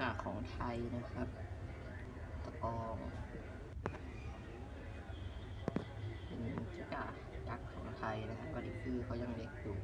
กาของไทยนะครับตะกองเป็นจิกายักษ์ของไทยนะครับก็ดีคือเขายังเล็กอยู่